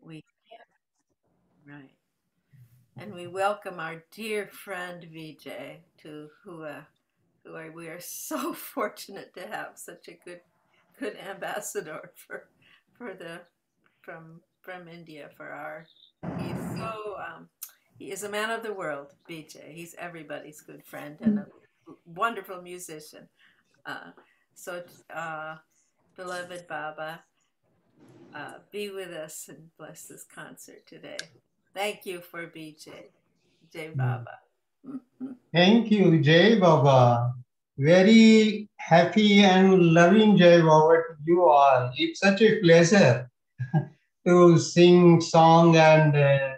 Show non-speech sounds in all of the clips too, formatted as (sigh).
We right, and we welcome our dear friend Vijay to who uh, who are we are so (laughs) fortunate to have such a good good ambassador for for the from from India for our he's so um, he is a man of the world Vijay he's everybody's good friend and a wonderful musician. Uh, so uh, beloved Baba uh, be with us and bless this concert today thank you for BJ Jai Baba Thank you, Jai Baba. Very happy and loving Jai Baba to you all. It's such a pleasure (laughs) to sing song and uh,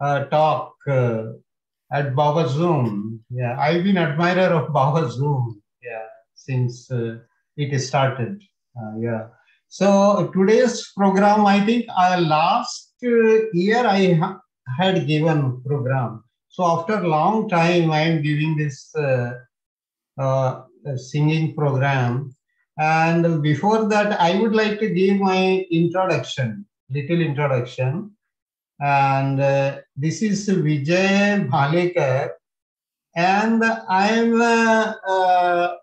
uh, talk uh, at Baba Zoom. Yeah, I've been admirer of Baba Zoom. Yeah, since uh, it started. Uh, yeah. So today's program, I think, uh, last uh, year I ha- had given program. So after long time, I am giving this uh, uh, singing program. And before that, I would like to give my introduction, little introduction. And uh, this is Vijay Bhalekar. And I am, uh,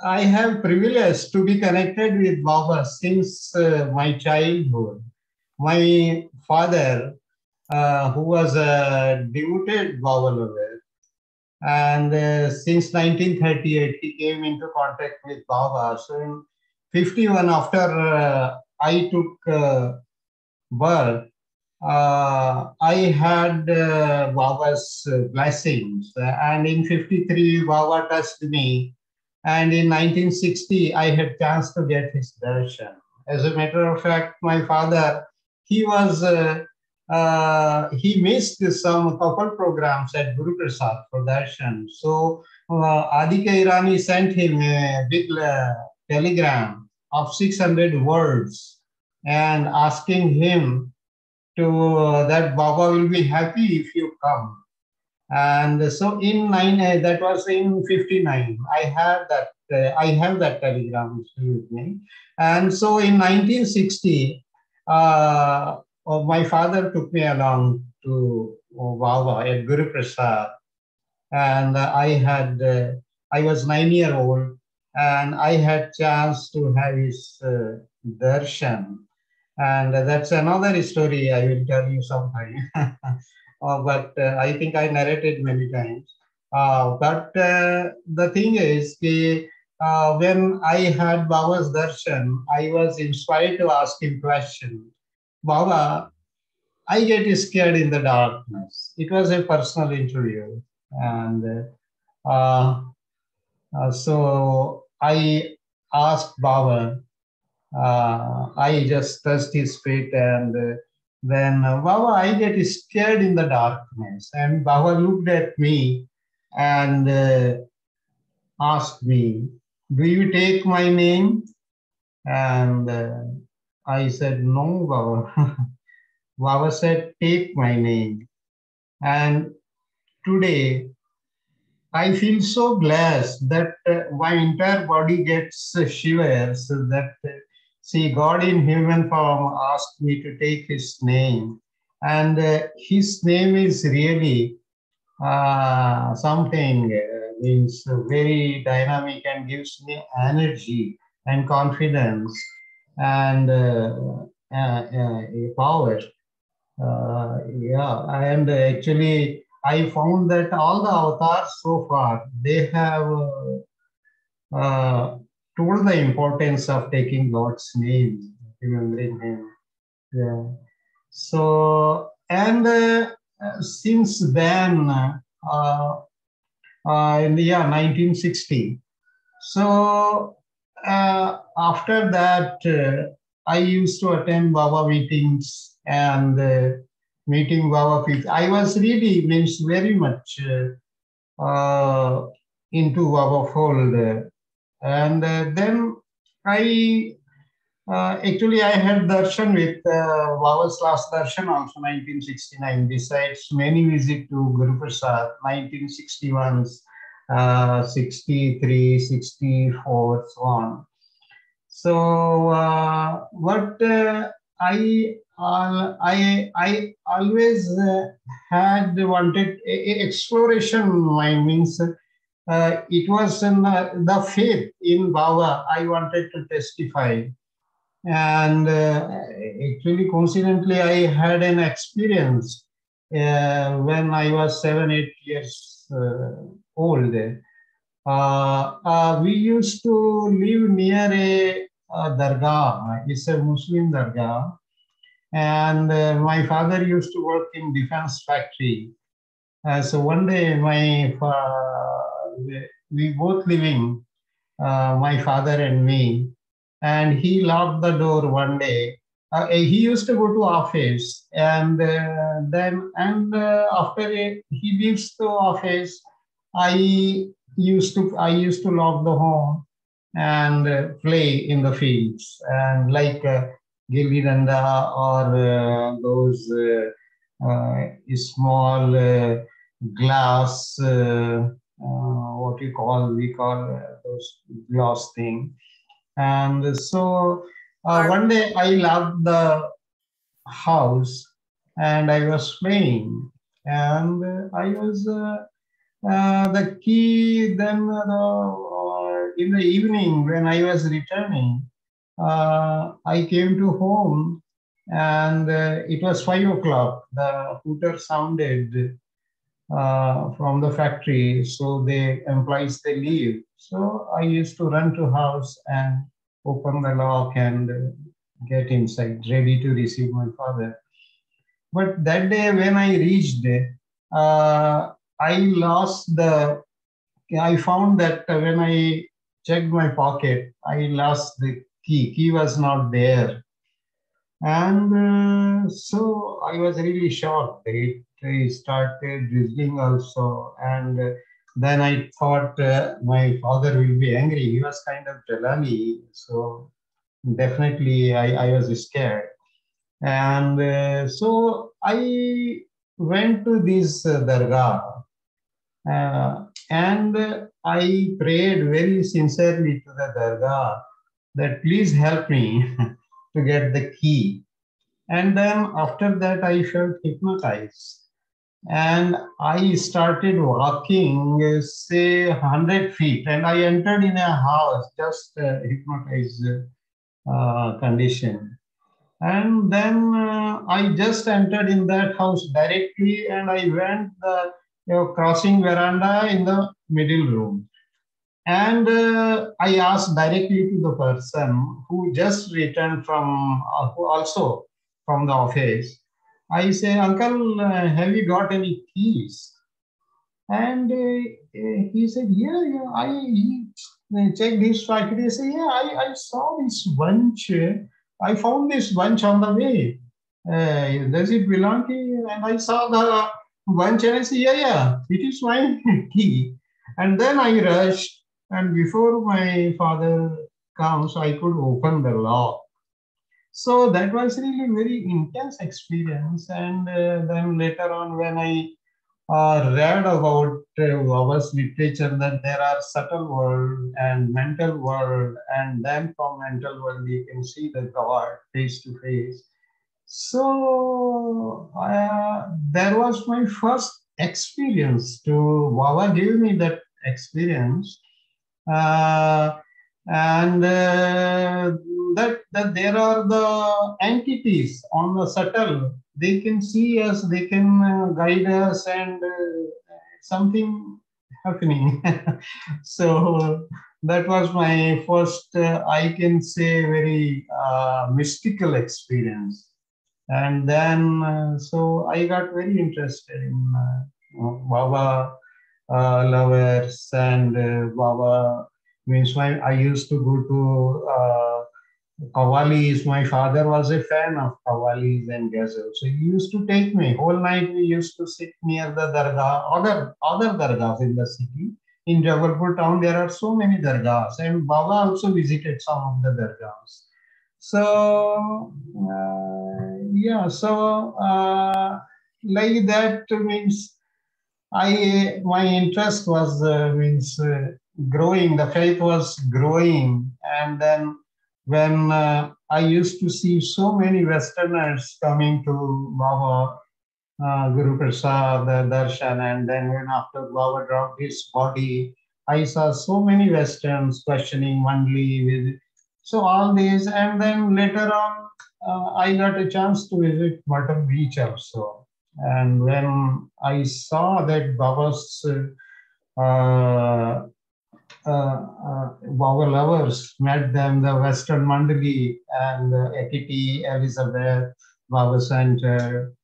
I have privilege to be connected with Baba since uh, my childhood. My father, uh, who was a devoted Baba lover, and uh, since 1938 he came into contact with Baba. So in 51, after uh, I took uh, birth, uh, I had Baba's blessings. And in 53, Baba touched me. And in 1960, I had chance to get his darshan. As a matter of fact, my father, he was, uh, uh, he missed some couple programs at Guru Prasad for darshan. So uh, Adi K. Irani sent him a big uh, telegram of 600 words and asking him to uh, that Baba will be happy if you come. And so in nine, uh, that was in 59, I have that, uh, I have that telegram with me. And so in 1960, uh, uh, my father took me along to uh, Baba at Guru Prasad. And I had, uh, I was nine year old and I had chance to have his uh, darshan. And that's another story I will tell you sometime. (laughs) uh, but uh, I think I narrated many times. Uh, but the thing is, when I had Baba's darshan, I was inspired to ask him question. Baba, I get scared in the darkness. It was a personal interview. And uh, uh, so I asked Baba, uh, I just touched his feet and then uh, Baba, I get scared in the darkness. And Baba looked at me and uh, asked me, Do you take my name? And uh, I said, No, Baba. (laughs) Baba said, Take my name. And today, I feel so blessed that uh, my entire body gets shivers that uh, see God in human form asked me to take his name. And uh, his name is really uh, something uh, means very dynamic and gives me energy and confidence and uh, uh, uh, power. Yeah, and actually, I found that all the avatars so far they have told the importance of taking God's name, remembering Him. Yeah. So and uh, uh, since then, uh, uh, in the year 1960, so uh, after that, uh, I used to attend Baba meetings and meeting Baba people. I was really means very much into Baba fold, and uh, then I uh, actually I had darshan with uh, last darshan also 1969. Besides many visit to Guru Prasad 1961, uh, 63, 64, so on. So uh, what uh, I I I always uh, had wanted exploration mind means uh, it was in, uh, the faith in Baba I wanted to testify and uh, actually coincidentally I had an experience uh, when I was seven eight years old. we used to live near a, a dargah. It's a Muslim dargah and uh, my father used to work in defense factory. Uh, so one day, my we both living, uh, my father and me, and he locked the door one day. Uh, he used to go to office, and uh, then and after he leaves the office, I used to I used to lock the home and play in the fields and like gilli danda or uh, those uh, uh, small glass, what you call, we call those glass thing. And so one day I loved the house and I was playing and I was uh, the key then uh, in the evening when I was returning uh, I came to home and uh, it was five o'clock. The hooter sounded uh, from the factory, so the employees they leave. So I used to run to house and open the lock and get inside, ready to receive my father. But that day when I reached, uh, I lost the. I found that when I checked my pocket, I lost the key. Key was not there. And uh, so I was really shocked. It, it started drizzling also. And then I thought uh, my father will be angry. He was kind of Jalali. So definitely I, I was scared. And uh, so I went to this uh. Uh, and I prayed very sincerely to the dargah that please help me (laughs) to get the key. And then after that, I felt hypnotized. And I started walking, say, 100 feet, and I entered in a house, just uh, hypnotized uh, condition. And then uh, I just entered in that house directly, and I went the you know, crossing veranda in the middle room. And uh, I asked directly to the person who just returned from, uh, who also from the office. I say, Uncle, uh, have you got any keys? And uh, he said, Yeah, yeah. I checked his pocket. He said, Yeah, I, I saw this bunch. I found this bunch on the way. Uh, does it belong to you? And I saw the bunch and I said, Yeah, yeah, it is my (laughs) key. And then I rushed and before my father comes, I could open the lock. So that was really very intense experience. And uh, then later on, when I uh, read about uh, literature, that there are subtle world and mental world, and then from mental world you can see the God face to face. So uh, there was my first experience to Baba gave me that experience uh, and uh, that, that there are the entities on the subtle they can see us they can uh, guide us and something happening. (laughs) So that was my first uh, i can say very uh, mystical experience. And then uh, so i got very interested in baba uh, lovers and uh, Baba means I used to go to uh, Qawwalis. My father was a fan of Qawwalis and ghazals. So he used to take me. Whole night we used to sit near the dargah, other, other dargahs in the city. In Jabalpur town, there are so many dargahs. And Baba also visited some of the dargahs. So, uh, yeah, so uh, like that means I my interest was uh, means uh, growing. The faith was growing, and then when uh, I used to see so many Westerners coming to Baba uh, Guru Prasad uh, Darshan, and then when after Baba dropped his body, I saw so many Westerns questioning Mandali. With, so all these, and then later on, uh, I got a chance to visit Myrtle Beach also. And when I saw that Baba's uh, uh, uh, Baba lovers met them, the Western Mandali and Ekiti, Elizabeth, Baba Center.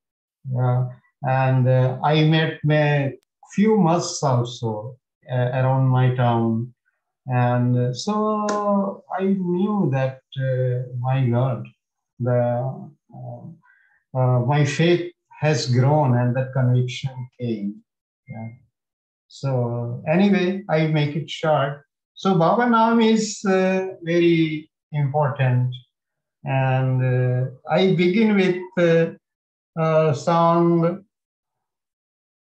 Uh, and uh, I met a few masts also uh, around my town. And so I knew that my God, the my faith has grown and that conviction came. Yeah. So anyway, I make it short. So Baba Naam is uh, very important. And uh, I begin with uh, a song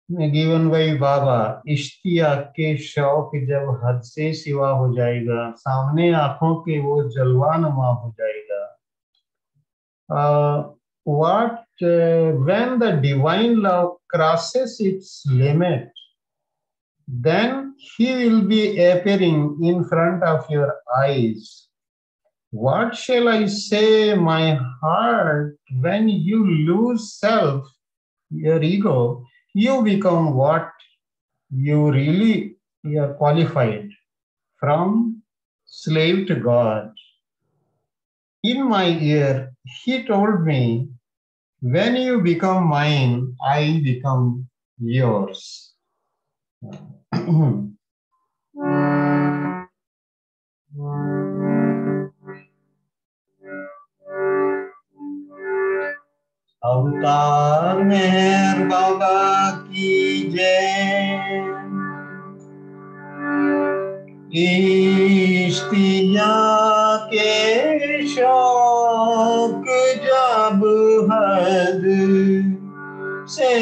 given by Baba, इश्तिया के शौक जब हद से सिवा हो जाएगा सामने आंखों के वो जलवा नमा हो जाएगा what uh, when the divine love crosses its limit then he will be appearing in front of your eyes. What shall I say, my heart, when you lose self, your ego, you become what you really are qualified from slave to God. In my ear, he told me, when you become mine, I become yours. اوتار مہر بابا کی جے عشتیا کے شوق جب حد سے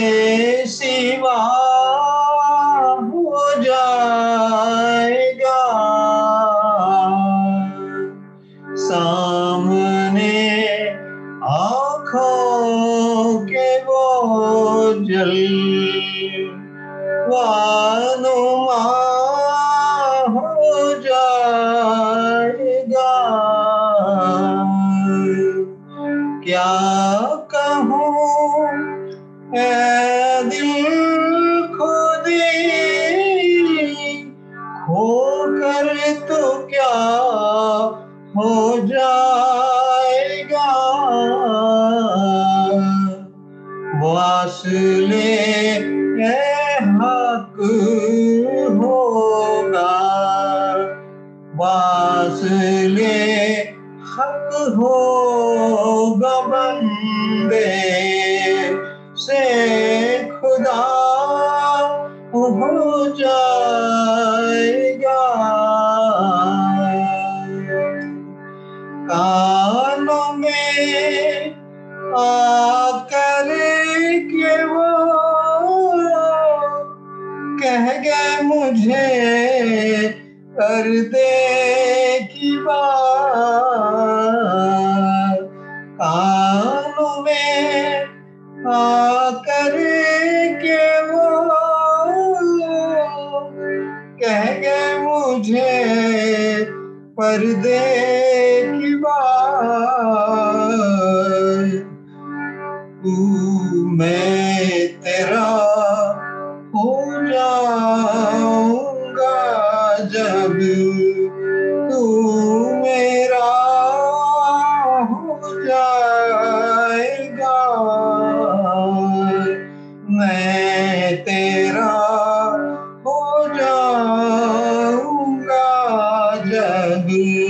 जब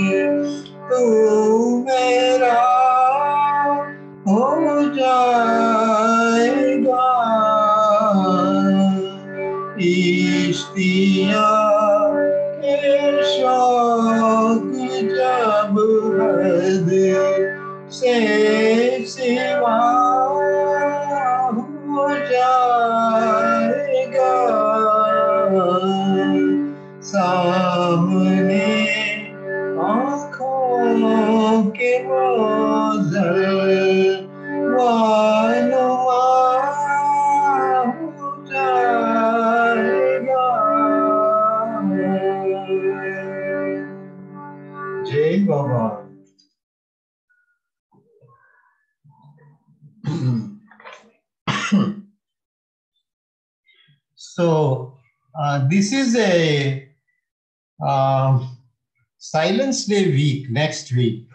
Silence Day week next week,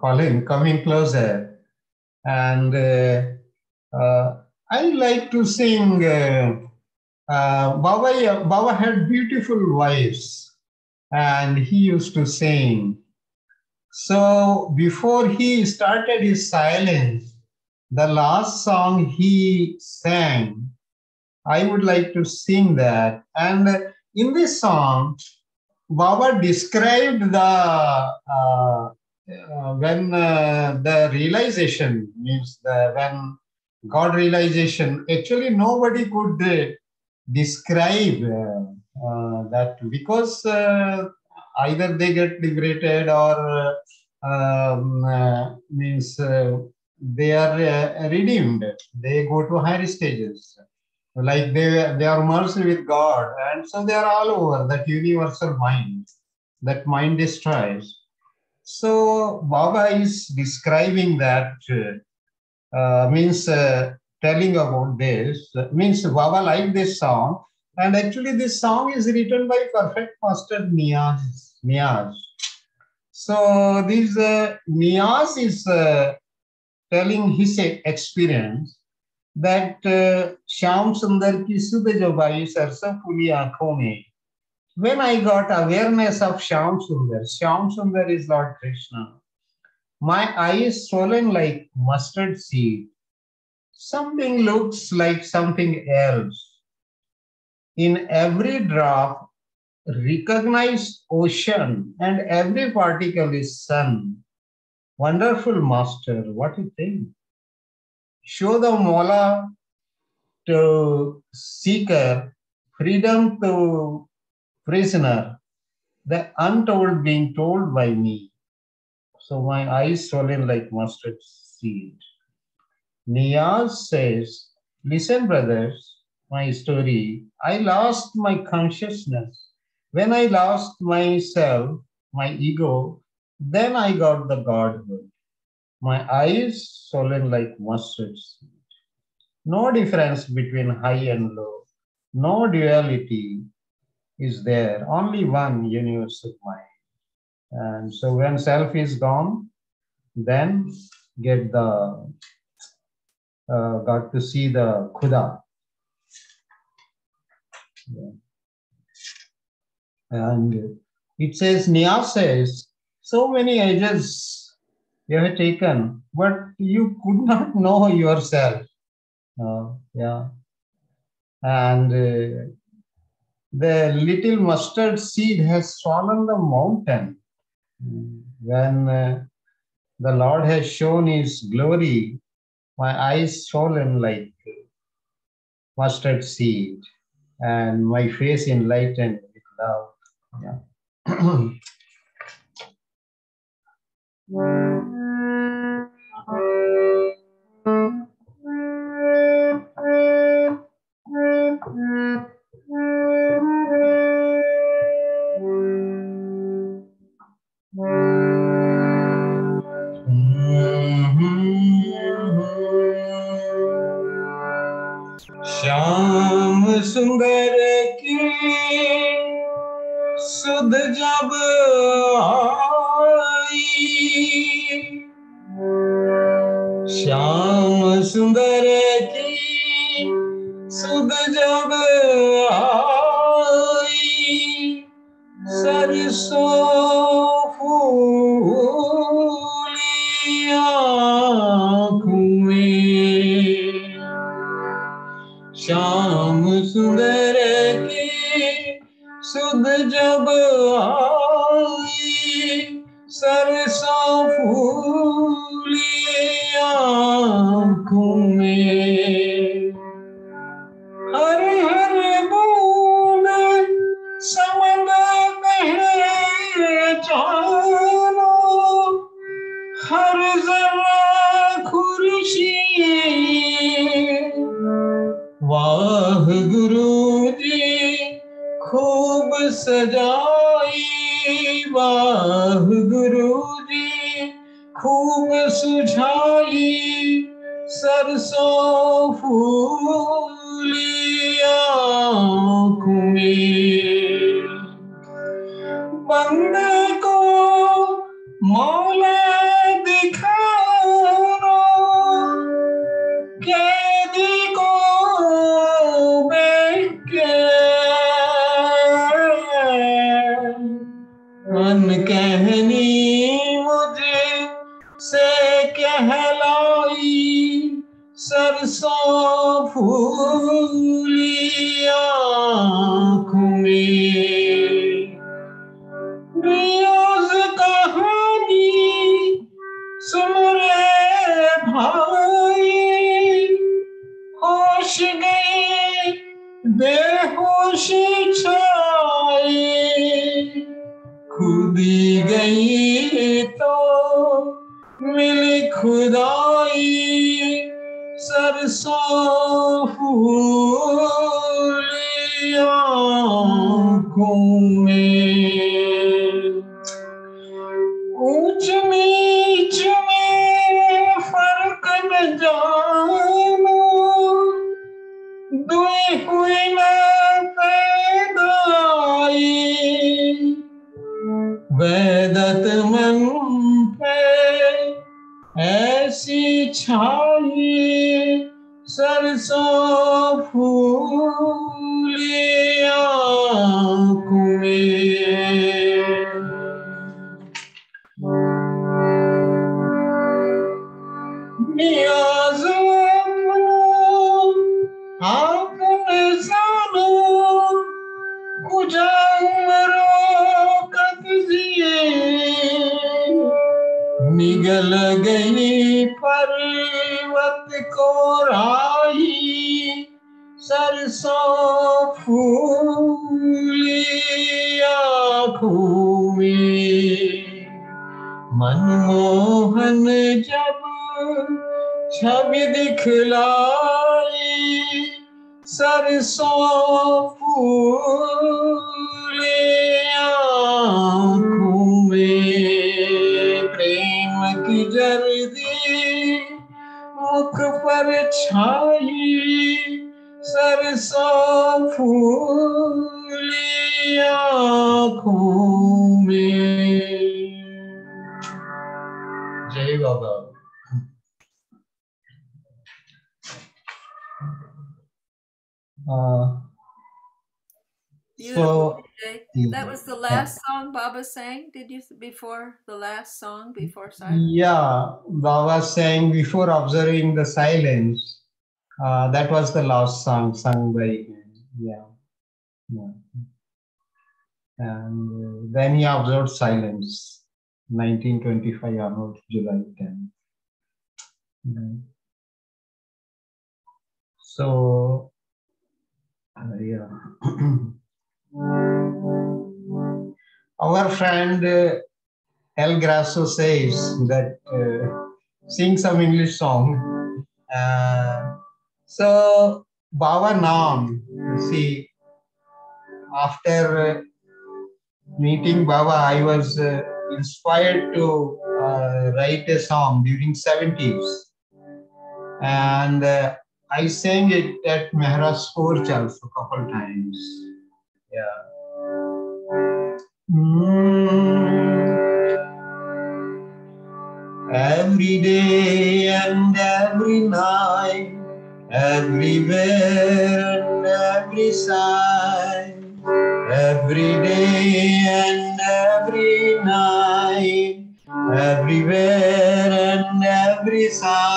following coming closer, and uh, uh, I like to sing. Uh, uh, Baba, Baba had beautiful voice, and he used to sing. So before he started his silence, the last song he sang, I would like to sing that. And in this song, Baba described the uh, uh, when uh, the realization means the when God realization. Actually, nobody could uh, describe uh, uh, that because either they get liberated or um, means they are redeemed. They go to higher stages like they they are merged with god and so they are all over that universal mind that mind destroys. So baba is describing that uh, means uh, telling about this means baba liked this song and actually this song is written by perfect master Niyaz Niyaz. So this uh, Niyaz is uh, telling his experience that uh, Shyam Sundar ki sudh jo bhai sarsa phuli aankhon mein. When I got awareness of Shyam Sundar, Shyam Sundar is Lord Krishna. My eyes swollen like mustard seed. Something looks like something else. In every drop, recognize ocean, and every particle is sun. Wonderful master, what do you think? Show the mola to seeker, freedom to prisoner, the untold being told by me. So my eyes swollen like mustard seed. Niyaz says, Listen, brothers, my story. I lost my consciousness. When I lost myself, my ego, then I got the Godhood. My eyes swollen like mustard seed. No difference between high and low. No duality is there. Only one universal mind. And so when self is gone, then get the uh, got to see the Khuda. Yeah. And it says, Nia says, so many ages you have taken, but you could (laughs) not know yourself. Uh, yeah. And uh, the little mustard seed has swollen the mountain. When uh, the Lord has shown his glory, my eyes swollen like mustard seed, and my face enlightened with love. Yeah. (clears throat) Uh, Beautiful. So- that was the last song Baba sang. Did you before the last song before silence? Yeah, Baba sang before observing the silence. Uh, that was the last song sung by him. Yeah. yeah. And uh, then he observed silence, 1925 onward, July 10. Yeah. So, uh. (clears throat) Our friend uh, El Grasso says that uh, sing some English song. Uh, so Baba Nam, you see, after uh, meeting Baba, I was uh, inspired to write a song during 70s. And I sang it at Maharaj Forge also a couple times. Yeah. Mm. Every day and every night, everywhere and every side, every day and every night, everywhere and every side.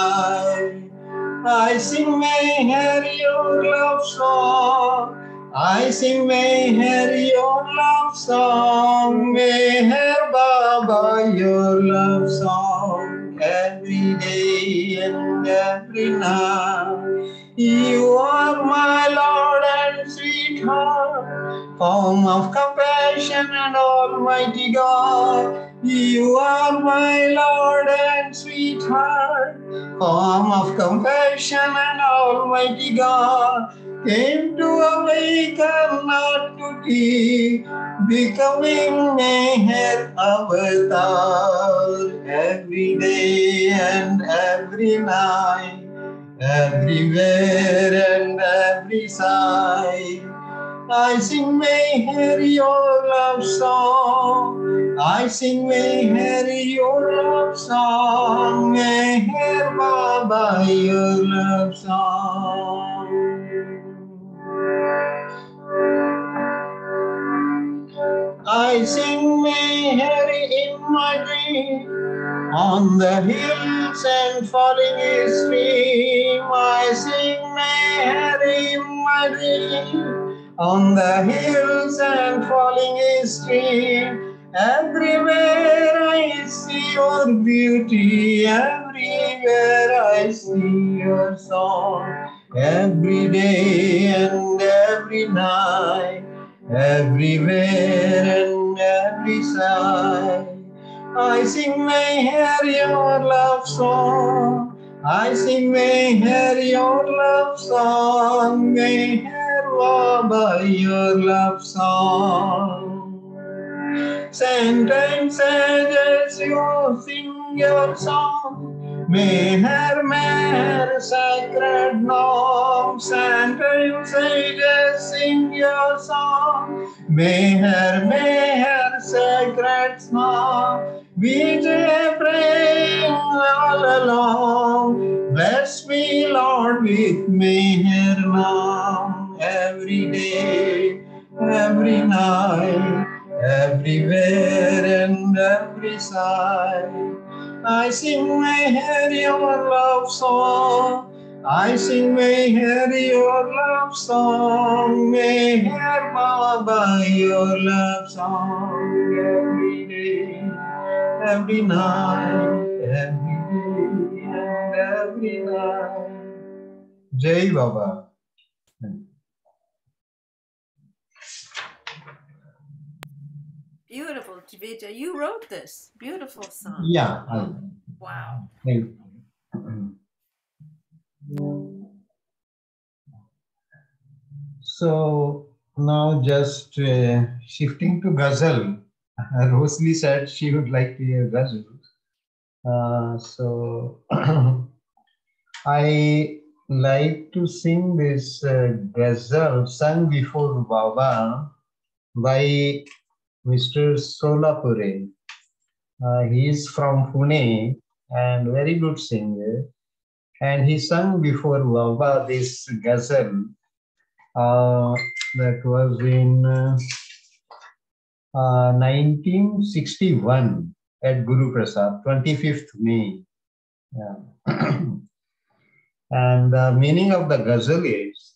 I sing Meher your love song. I sing Meher your love song. Meher Baba your love song every day and every night. You are my Lord and sweetheart, form of compassion and Almighty God. You are my Lord and sweetheart, form of compassion and Almighty God. Came to awaken, not to keep, becoming Meher avatar every day and every night. everywhere and every side. I sing Meher your love song. I sing Meher your love song. Meher Baba your love song. I sing Meher in my dream on the hills and falling stream. I sing Meher in my dream on the hills and falling stream. Everywhere I see your beauty, everywhere I see your song. Every day and every night, everywhere and every side. I sing Meher your love song. I sing Meher your love song. May hear Baba your love song. Sometimes as you sing your song, may hear my sacred. Sometimes I just sing your song, may may hear sacred song. Vijay praying all along. Bless me, Lord, with me here now. Every day, every night, everywhere and every side. I sing Meher your love song. I sing Meher your love song. Meher Baba your love song every day every night, every day, and every night. Jai Baba. Beautiful, Vijay. You wrote this. Beautiful song. Yeah. I, Wow. thank So now just uh, shifting to Ghazal. (laughs) Rosalie said she would like to hear Ghazal. Uh, so (clears throat) I like to sing this uh, Ghazal sung before Baba by Mr. Solapure. Uh, he is from Pune and very good singer. And he sang before Baba this Ghazal. Uh, that was in uh, uh, 1961 at Guru Prasad, 25th May. Yeah. (clears throat) and the meaning of the ghazal is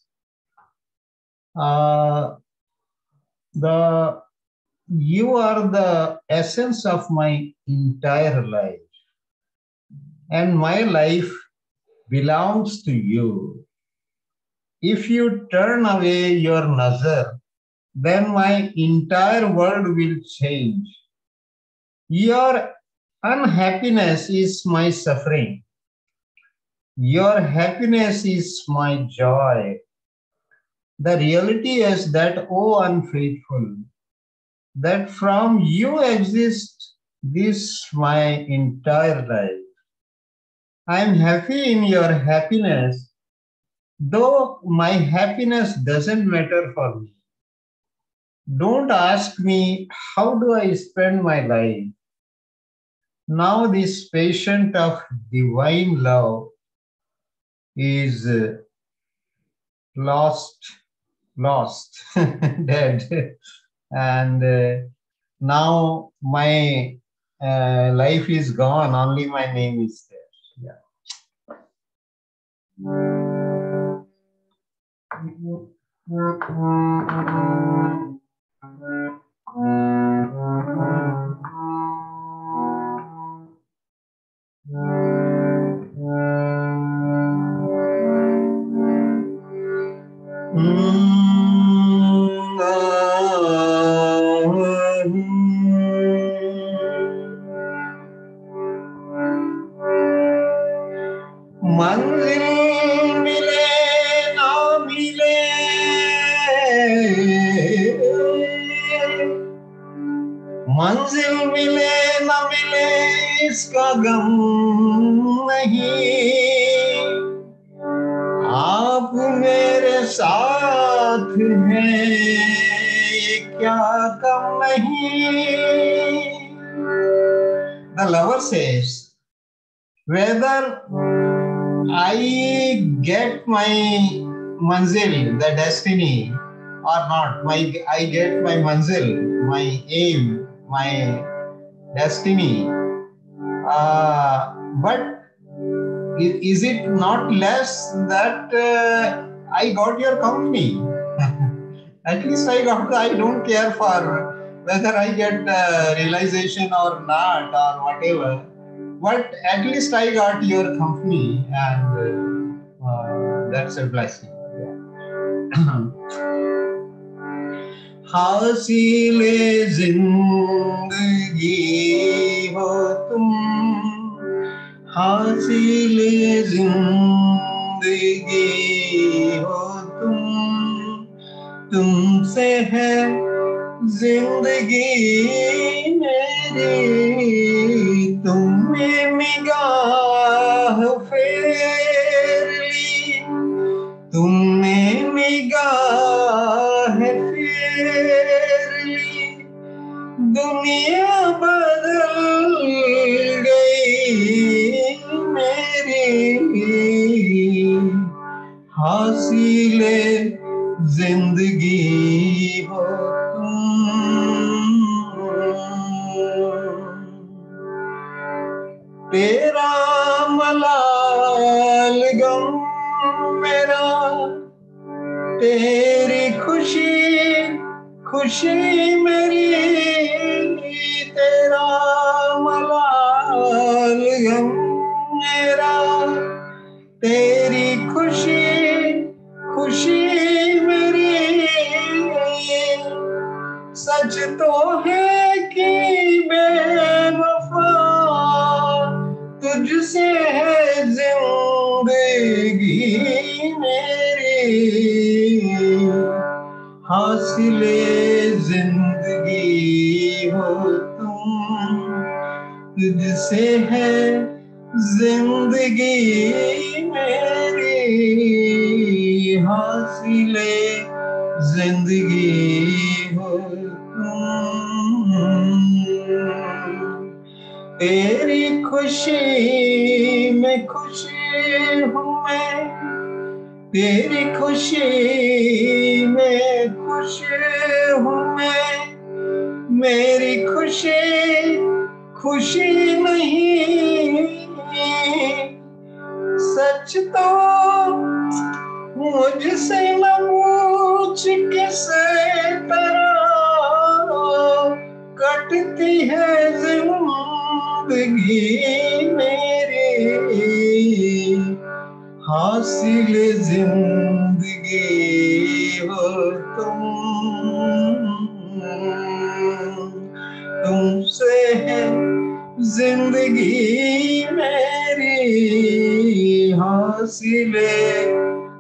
uh, the you are the essence of my entire life, and my life belongs to you. If you turn away your nazar, then my entire world will change. Your unhappiness is my suffering. Your happiness is my joy. The reality is that, oh unfaithful, that from you exists this my entire life. I am happy in your happiness, though my happiness doesn't matter for me. Don't ask me, how do I spend my life? Now, this patient of divine love is uh, lost, lost, (laughs) dead. And uh, now my uh, life is gone, only my name is there. Mm, اس کا غم نہیں آپ میرے ساتھ ہیں کیا کم نہیں The lover says whether I get my منزل the destiny or not my I get my منزل my aim my destiny Uh, but i- is it not less that uh, I got your company? (laughs) At least I got. I don't care for whether I get uh, realization or not or whatever. But at least I got your company, and uh, uh, that's a blessing. हासिले जिंदगी हो तुम حاصل زندگی ہو تم تم سے ہے زندگی میری تم نے نگاہ پھیر لی تم نے مگاہ پھیر لی دنیا حاصل زندگی ہو تیرا ملال گم میرا، تیری خوشی خوشی میری۔ تیرا ملال گم میرا، تیری خوشی سے ہے زندگی میری، حاصل زندگی ہو تیری خوشی میں خوشی ہوں میں، تیری خوشی میں خوش ہوں میں۔ میری خوشی خوشی نہیں۔ سچ تو مجھ سے نہ پوچھ کسے طرح کٹتی ہے زندگی میری۔ حاصل زندگی ہو تم زندگی میری حاصل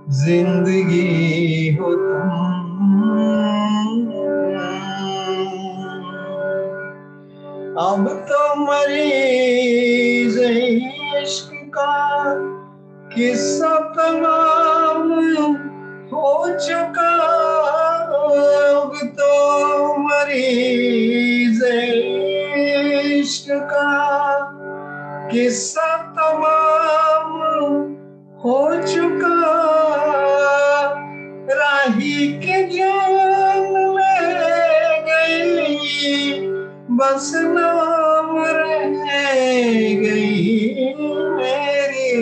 زندگی ہو تم۔ اب تو مریض عشق کا قصہ تمام ہو چکا۔ اب تو مریض سب تمام ہو چکا راہی کے جان لے گئی، بس نام رہ گئی میری۔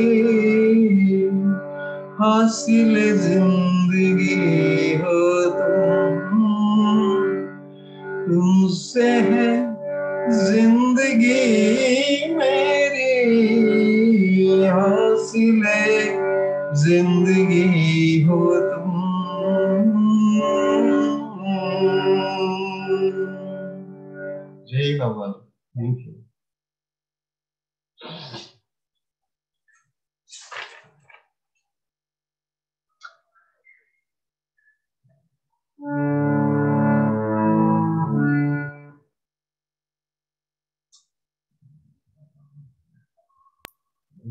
حاصل زندگی ہو تم تم سے ہے زندگی ہو تم۔ جی بابا thank you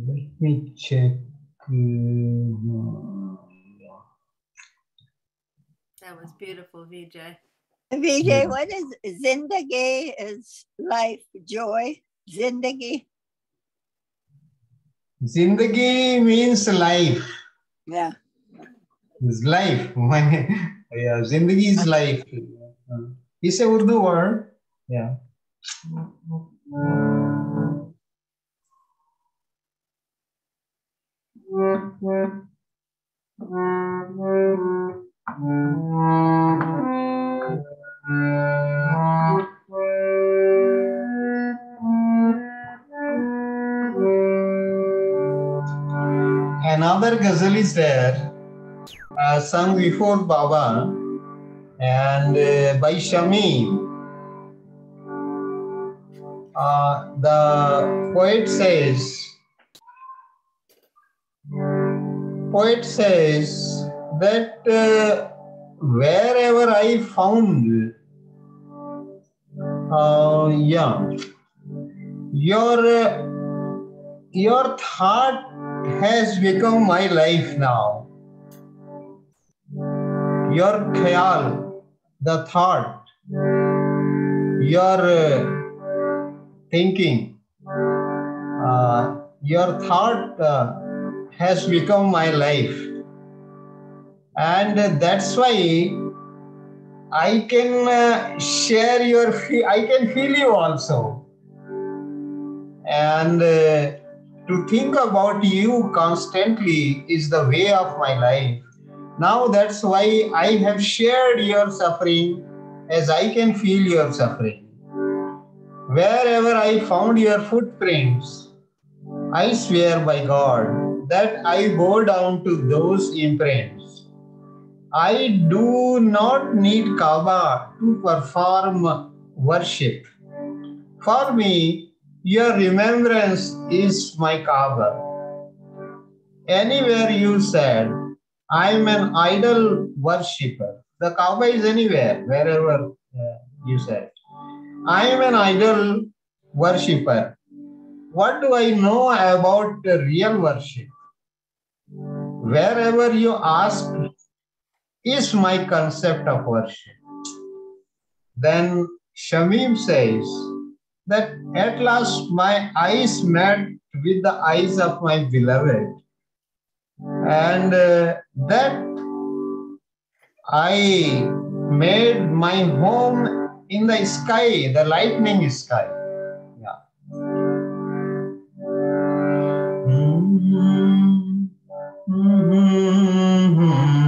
Let me check That was beautiful, Vijay. Vijay, Yeah. what is zindagi is life, joy, zindagi. Zindagi means life. Yeah. It's life. (laughs) yeah, Zindagi is life. It's a Urdu word. Yeah. Another ghazal is there, uh, sung before Baba and uh, by Shamim. Uh, the poet says, poet says that uh, wherever I found, uh, yeah, your uh, your thought has become my life now. Your khayal, the thought, your uh, thinking, uh, your thought uh, has become my life. And that's why I can uh, share your, I can feel you also. And uh, to think about you constantly is the way of my life. Now that's why I have shared your suffering as I can feel your suffering. Wherever I found your footprints, I swear by God that I bow down to those imprints. I do not need Kaaba to perform worship. For me, your remembrance is my Kaaba. Anywhere you said, I am an idol worshipper. The Kaaba is anywhere, wherever uh, you said. I am an idol worshipper. What do I know about real worship? Wherever you ask, is my concept of worship. Then Shamim says that at last my eyes met with the eyes of my beloved, and uh, that I made my home in the sky, the lightning sky. Yeah. Mm-hmm.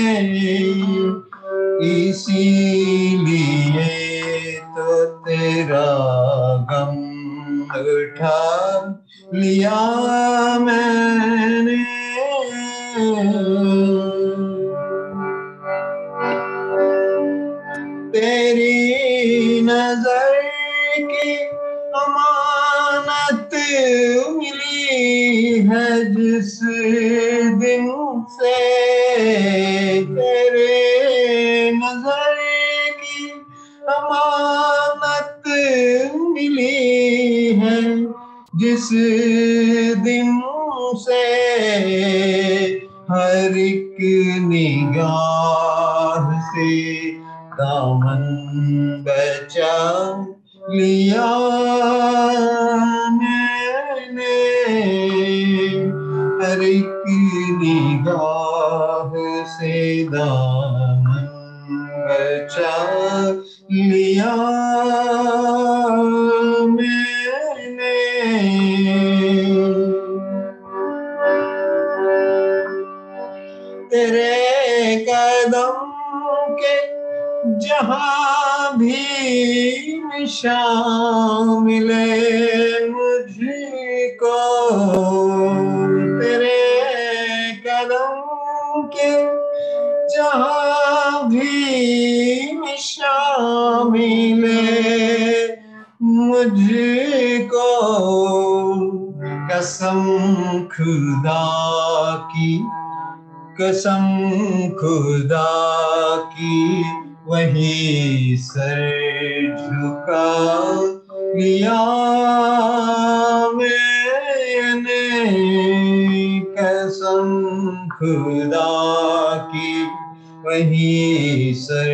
meio e se قسم خدا کی، وہی سر جھکا لیا میں قسم خدا کی، وہی سر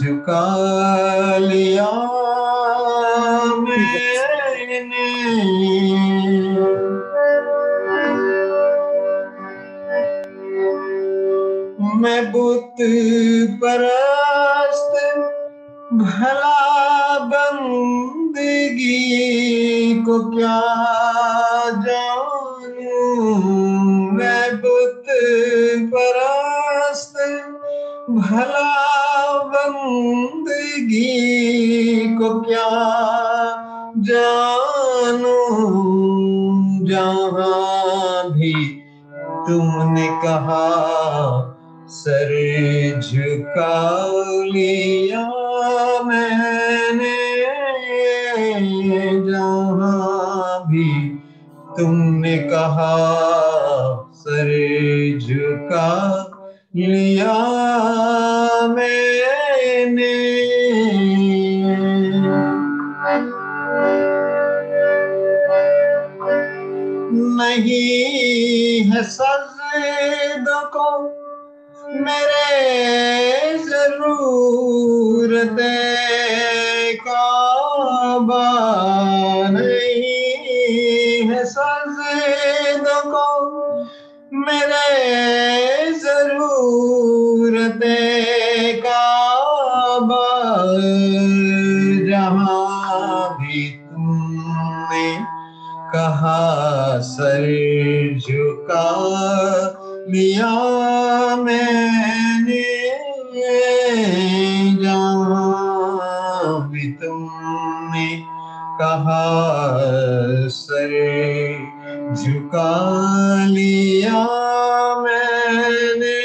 جھکا لیا میں نے۔ پہلا بندگی کو کیا جانوں؟ میں بت پرست بھلا بندگی کو کیا جانوں؟ جہاں بھی تم نے کہا، سر جھکا لیا۔ میں نے جہاں بھی تم نے کہا سر جھکا لیا میں نے نہیں ہے سجدہ کو میرے سر جھکا، میاں میں نے جان بھی تم نے کہا، سر جھکا لیا میں نے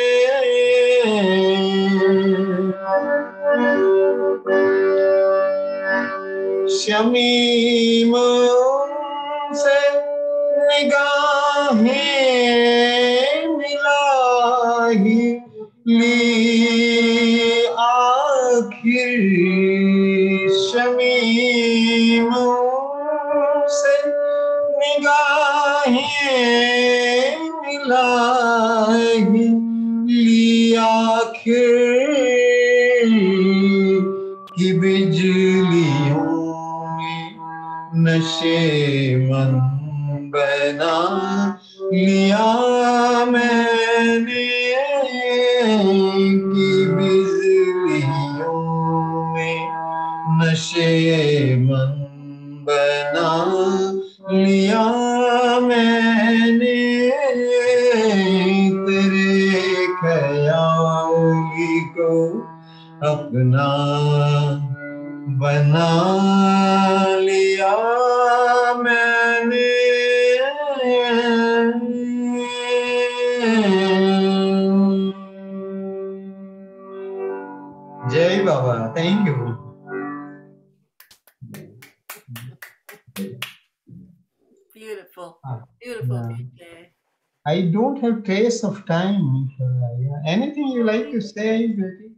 شمیم سے نگاہیں ملا ہی لی I don't have trace of time. Yeah. Anything you like to say, Betty?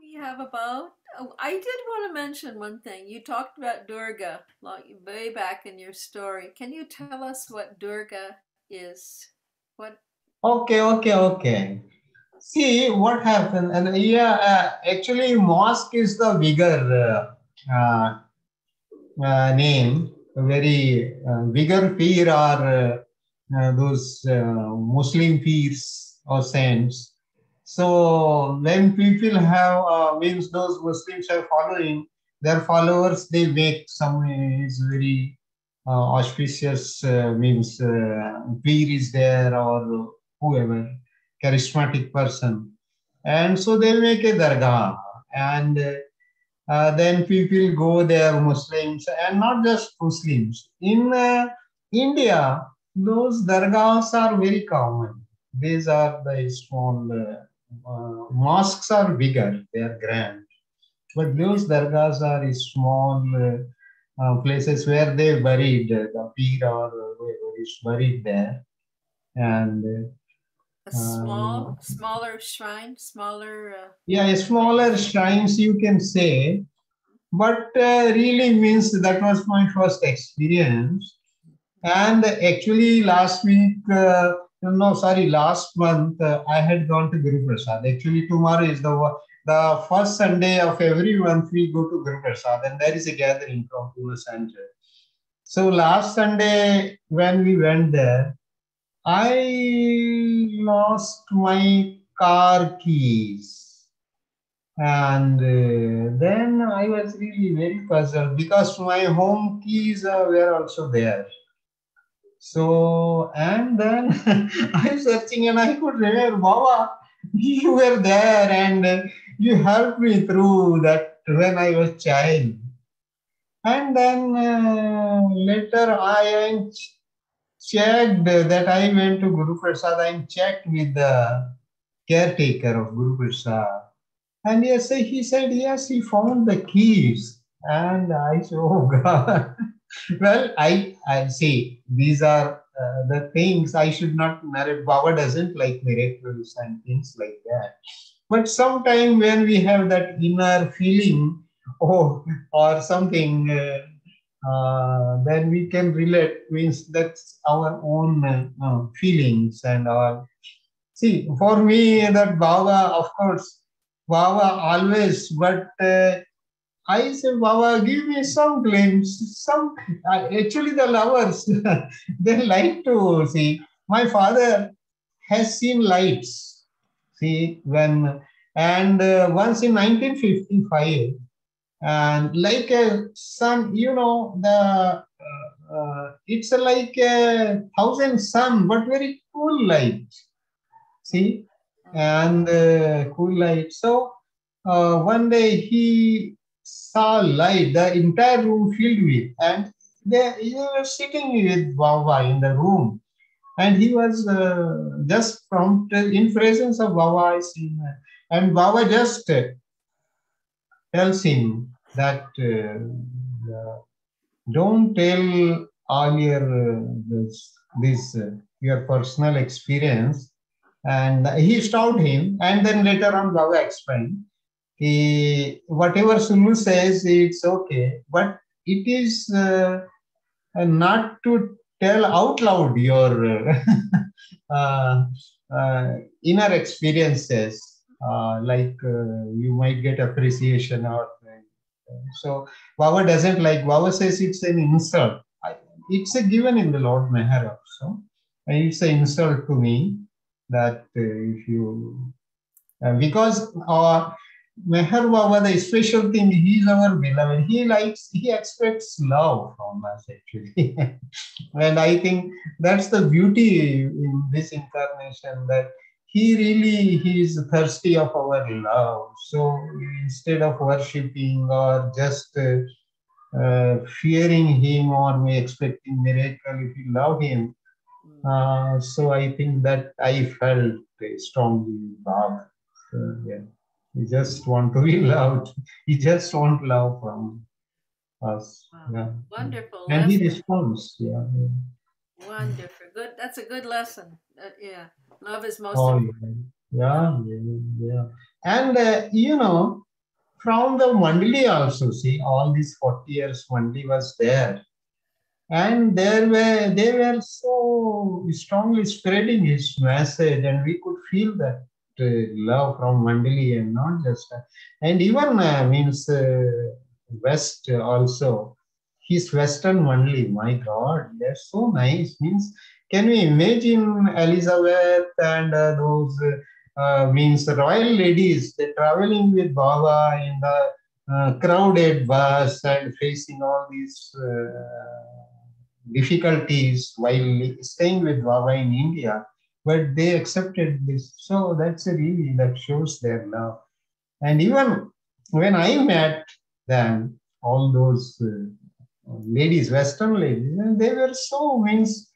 We have about. Oh, I did want to mention one thing. You talked about Dargah like way back in your story. Can you tell us what Dargah is? What? Okay, okay, okay. See what happened, and yeah, uh, actually, mosque is the bigger uh, uh, name. Very uh, bigger fear uh, uh, those uh, Muslim peers or saints. So when people have uh, means those Muslims are following their followers, they make some uh, is very uh, auspicious uh, means uh, peer is there or whoever charismatic person And so they make a dargah. And uh, then people go there, Muslims, and not just Muslims. In uh, India, those dargahs are very common. These are the small uh, uh, mosques are bigger, they are grand, but those dargahs are small uh, uh, places where they buried the pir or whoever is buried there, and A small, Um, smaller shrine, smaller. Uh, yeah, smaller shrines you can say, but uh, really means that was my first experience. And actually, last week, uh, no, sorry, last month, uh, I had gone to Guru Prasad. Actually, tomorrow is the the first Sunday of every month. We go to Guru Prasad, and there is a gathering from Pune Center. So last Sunday, when we went there, I lost my car keys. And uh, then I was really very puzzled because my home keys uh, were also there. So, and then (laughs) I'm searching and I could remember, Baba, you were there and you helped me through that when I was child. And then uh, later I checked that I went to Guru Prasad and checked with the caretaker of Guru Prasad. And yes, he said, yes, he found the keys. And I said, oh God. (laughs) well, I, I see, these are uh, the things I should not narrate. Baba doesn't like miracles and things like that. But sometime when we have that inner feeling, (laughs) oh, or something, uh, uh, then we can relate means that's our own uh, uh, feelings and our see for me that baba of course baba always but uh, i say baba give me some glimpse some uh, actually the lovers (laughs) they like to see. My father has seen lights see when and uh, once in 1955 and like a sun you know the uh, uh, it's like a thousand sun but very cool light see and uh, cool light so uh, one day he saw light the entire room filled with and they, he was sitting with baba in the room. And he was uh, just prompted in presence of baba I see, and baba just uh, tells him that uh, don't tell all your uh, this, this uh, your personal experience. And he stopped him and then later on baba explained whatever sulu says it's okay but it is uh, not to tell out loud your (laughs) uh, uh, inner experiences like you might get appreciation or so Baba doesn't like Baba says it's an insult. It's a given in the Lord Meher also. And it's an insult to me that if you because uh, Meher Baba, the special thing, he's our beloved. He likes, he expects love from us actually. (laughs) and I think that's the beauty in this incarnation that he really he is thirsty of our love so instead of worshipping or just uh, uh, fearing him or me expecting miracle if you love him uh, so i think that i felt strongly love so, yeah he just want to be loved he just want love from us Wow. yeah Wonderful and he responds yeah, yeah. Wonderful. Good. That's a good lesson. Uh, yeah. Love is most Oh, important. yeah, yeah, yeah. And uh, you know, from the Mandali also, see, all these 40 years Mandali was there. And there were they were so strongly spreading his message, and we could feel that love from Mandali and not just and even uh, means uh, West also. His Western Mandali, my God, they're so nice. Means can we imagine Elizabeth and uh, those uh, means royal ladies they traveling with Baba in the uh, crowded bus and facing all these uh, difficulties while staying with Baba in India but they accepted this. So that's a really that shows their love. And even when I met them, all those uh, ladies, Western ladies, and they were so means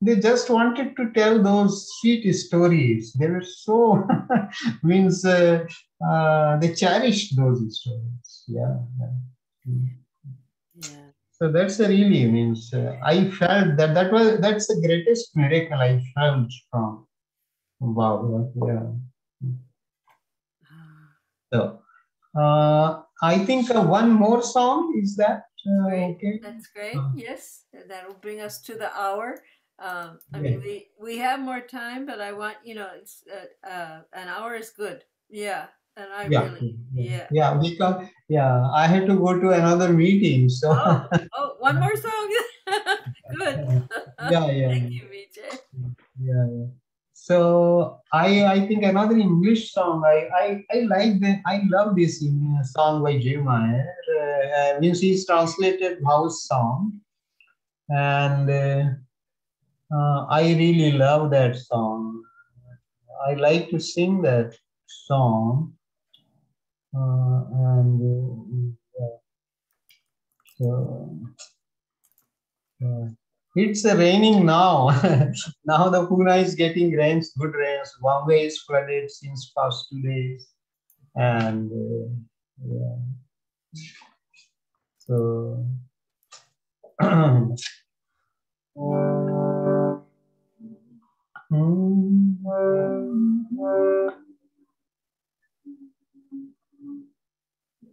they just wanted to tell those sweet stories. They were so (laughs) means uh, uh, they cherished those stories. Yeah. Yeah. So that's a really means uh, I felt that that was that's the greatest miracle I felt from Baba. Yeah. So uh, I think uh, one more song is that uh, okay. That's great. Uh, Yes, that'll bring us to the hour. Um, I Yeah. mean, we we have more time, but I want you know, it's uh, uh, an hour is good. Yeah, and I Yeah, really, yeah, yeah. yeah. Because yeah, I had to go to another meeting. So Oh, (laughs) oh, one more song. (laughs) good. yeah, yeah, Thank you, Vijay. yeah, yeah. So I I think another English song I I, I like the I love this song by Jay Meyer. Uh, means he's translated house song, and uh, uh, I really love that song. I like to sing that song, uh, and uh, so. uh, it's uh, raining now. (laughs) now the Pune is getting rains, good rains. Bombay is flooded since past two days, and uh, yeah. So. (clears throat)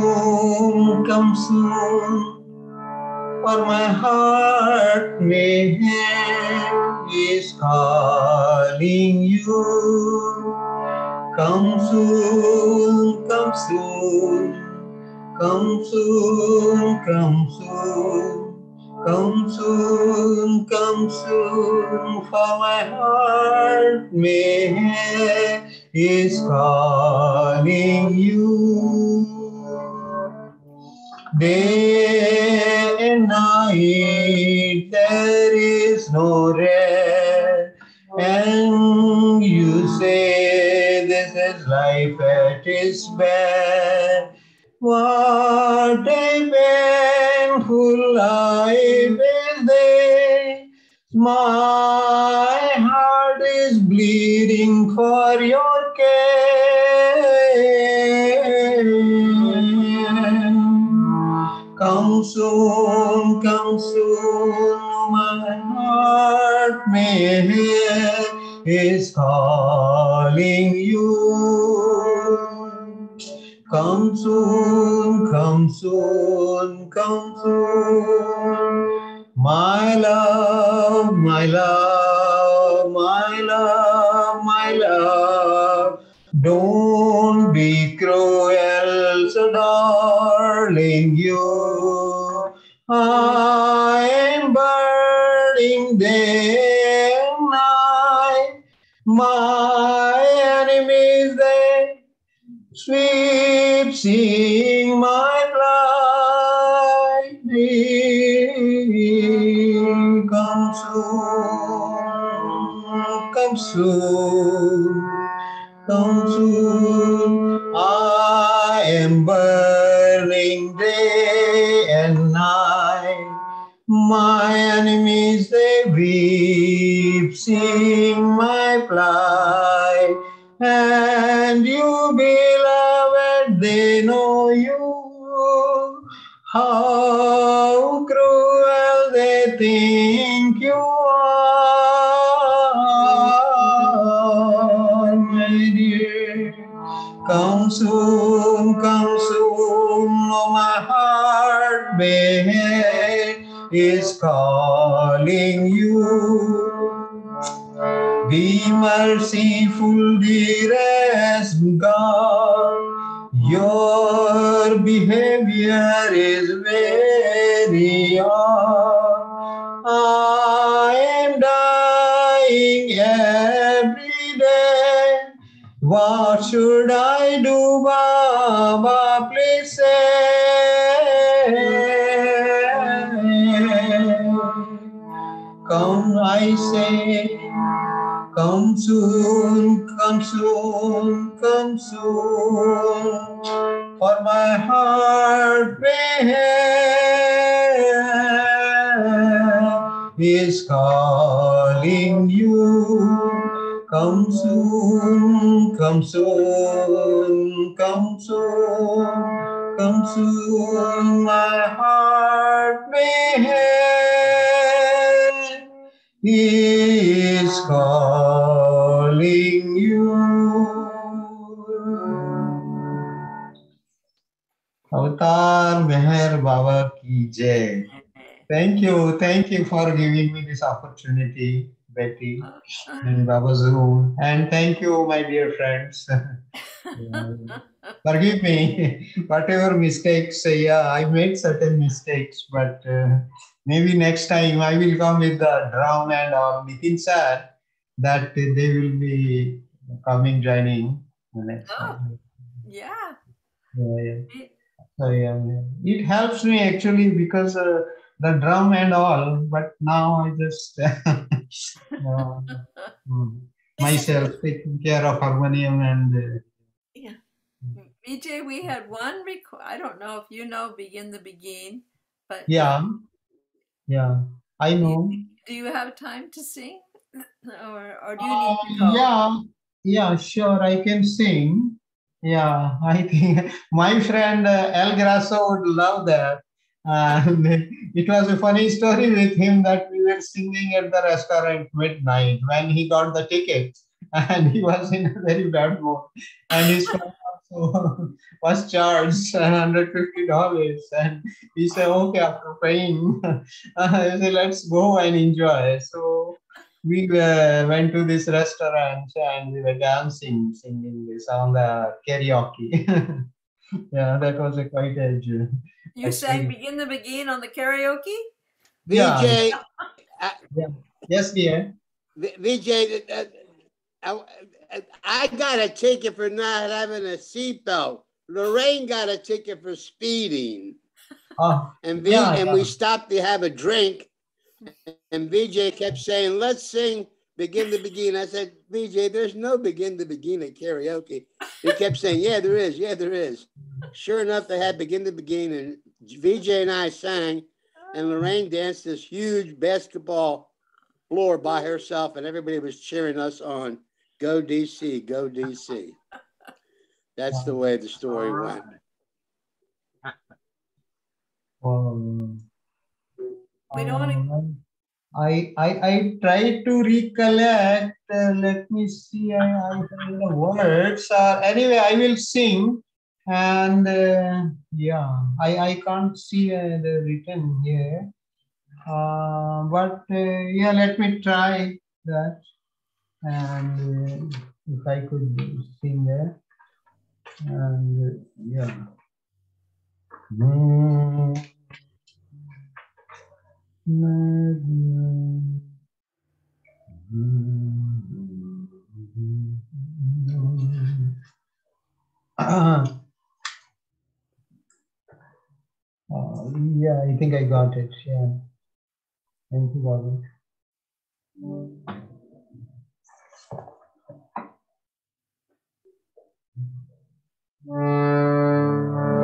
soon, come soon, for my heart may is calling you. Come soon, come soon, come soon, come soon, come soon, come soon, for my heart may is calling you. Day and night there is no rest, and you say this is life at its best. What a painful life is this. My heart is bleeding for your care. Come soon, come soon, my heart may hear is calling you. Come soon, come soon, come soon. My love, my love, my love, my love. Don't be cruel, so darling, you. Day and night. My enemies, they sweep, seeing my life. Come soon, come soon, come soon. I am burning My enemies, they weep, seeing my plight. And you, beloved, they know you. How cruel they think you are, my dear. Come soon, come soon, oh my heart bear is calling you. Be merciful, dearest God. Your behavior is very odd. I am dying every day. What should I do, Baba? Please say. Come, I say, come soon, come soon, come soon, for my heart is calling you. Come soon, come soon, come soon, come soon, my heart is calling you. Avatar Meher Baba ki jai. Thank you, thank you for giving me this opportunity, Betty and Baba Zoom. And thank you, my dear friends. (laughs) Forgive me, (laughs) whatever mistakes, yeah, I made certain mistakes, but uh, maybe next time I will come with the drum and all. Nitin said that they will be coming joining the next Oh. time. Yeah. Yeah, yeah. So, yeah, yeah. It helps me actually because uh, the drum and all, but now I just (laughs) uh, mm, myself taking care of harmonium and uh, Vijay, we had one requ- I don't know if you know Begin the Beguine, but yeah, yeah, I know. do you have time to sing? Or, or do you Uh, need to go? yeah, yeah, sure, I can sing. Yeah, (laughs) I think my friend uh, El Grasso would love that. And (laughs) it was a funny story with him that we were singing at the restaurant midnight when he got the ticket (laughs) and he was in a very bad mood. And his friend also was charged $150. And he said, okay, after paying, I said, let's go and enjoy. So we uh, went to this restaurant and we were dancing, singing this on the karaoke. (laughs) yeah, that was a quite a j- You I sang see. Begin the Beguine on the karaoke? Yeah. VJ, Yes, dear. V- VJ, uh, uh, I, I got a ticket for not having a seatbelt. Lorraine got a ticket for speeding. Oh, And v- Yeah, and we stopped to have a drink. And VJ kept saying, let's sing Begin to Beguine. I said, VJ, there's no Begin to Beguine at karaoke. He kept saying, yeah, there is. Yeah, there is. Sure enough, they had Begin to Beguine. And VJ and I sang. And Lorraine danced this huge basketball floor by herself. And everybody was cheering us on. Go DC, go DC. That's the way the story went. um, We don't wanna- um, I, I I try to recollect. Uh, let me see. I, I have the words. Uh, anyway, I will sing, and uh, yeah, I I can't see uh, the written here. Uh, but uh, yeah, let me try that, and uh, if I could sing there, and uh, yeah. Mm. Ah. Uh, yeah, I think I got it. Yeah. Thank you, Bobby. When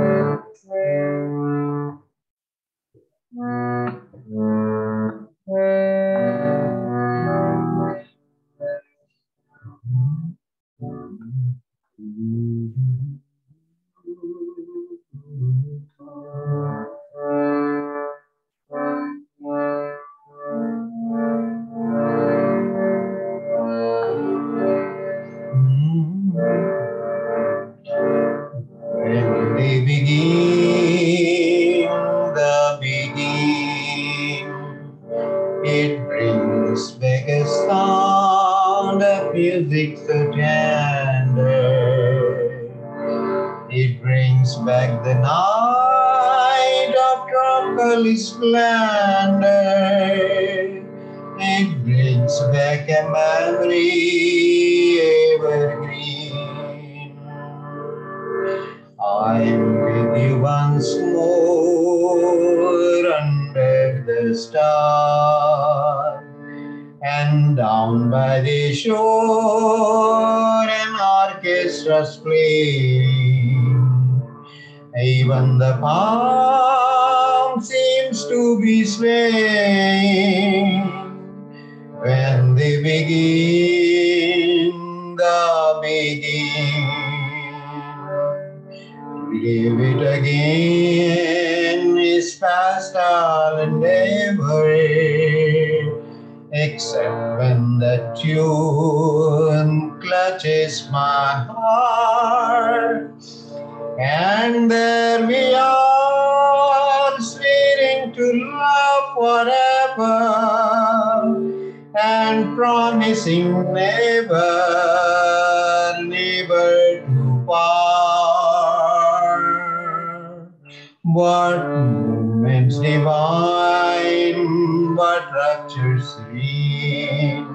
divine, what raptures serene,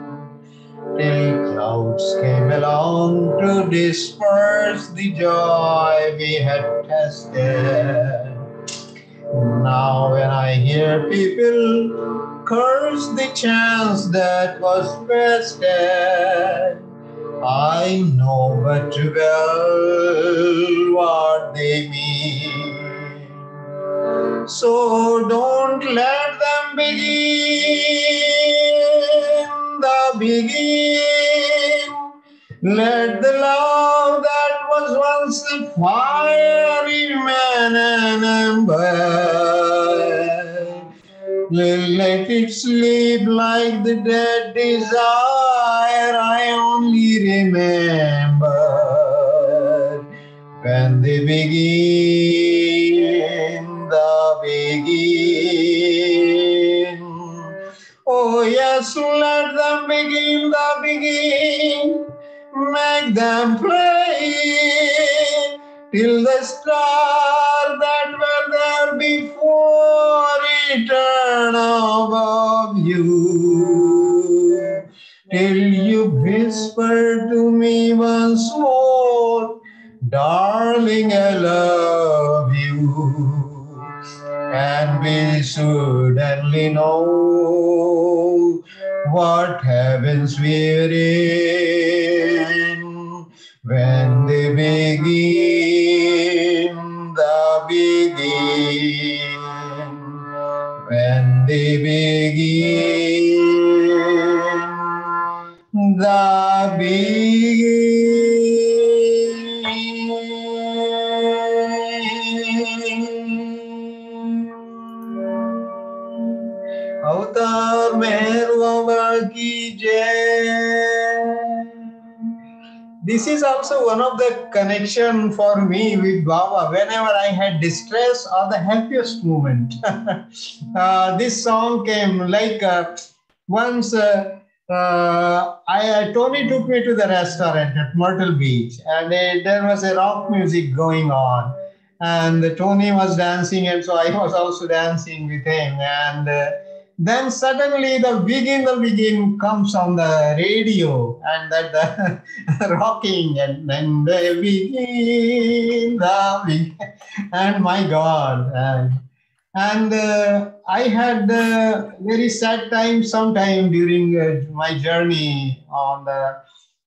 till clouds came along to disperse the joy we had tasted. Now, when I hear people curse the chance that was wasted, I know but too well what they mean. So don't let them begin the beguine. Let the love that was once a fire remain an ember. Let it sleep like the dead desire I only remember when they begin the beguine. Oh yes, let them begin the beguine. Make them play till the star that were there before return above you. Till you whisper to me once more, darling, I love you. And we suddenly know what heavens we're in when they begin the beguine when they begin the beguine की जय this is also one of the connection for me with baba whenever i had distress or the happiest moment (laughs) uh, this song came like uh, once uh, uh, I, Tony took me to the restaurant at Myrtle Beach, and uh, there was a rock music going on, and Tony was dancing, and so I was also dancing with him, and uh, then suddenly the begin the beguine comes on the radio and that the (laughs) rocking and then the begin the beguine. And my god and, and uh, i had uh, very sad time sometime during uh, my journey on the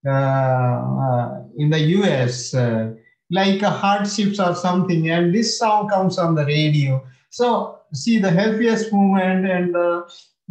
uh, in the us uh, like hardships or something. And this song comes on the radio. So see the happiest moment and uh,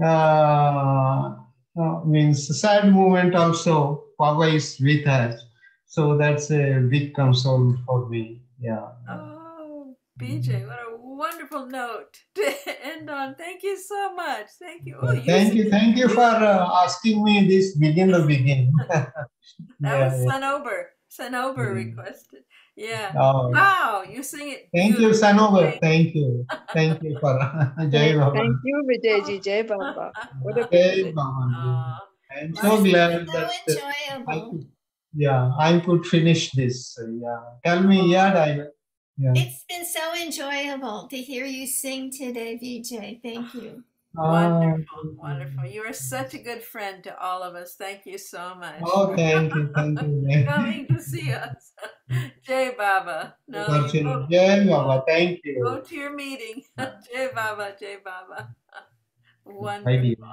uh, uh, means sad moment also Baba is with us. So that's a big console for me. Yeah. Oh, BJ, what a wonderful note (laughs) to end on. Thank you so much. Thank you. Oh, thank you. Thank you for uh, asking me this begin the beguine. (laughs) that (laughs) yeah, was Son Ober. Son Ober Mm. requested. Yeah. Oh, Wow, you sing it. thank you, beautifully. Thank you. Thank you for (laughs) Jai Baba. Thank you, Vijayji. Jai Baba. What a Jai privilege. Baba. Aw. I'm so glad So that uh, I could yeah, I could finish this. Yeah, tell me, yeah, Diamond. Yeah. It's been so enjoyable to hear you sing today, Vijay. Thank you. Wonderful, Ah, wonderful. You are such a good friend to all of us. Thank you so much. Oh, thank you, thank you. (laughs) Coming to see us. (laughs) Jai Baba. No, go, Jai Baba, thank you. go to your meeting. (laughs) Jai Baba, Jai Baba. Wonderful.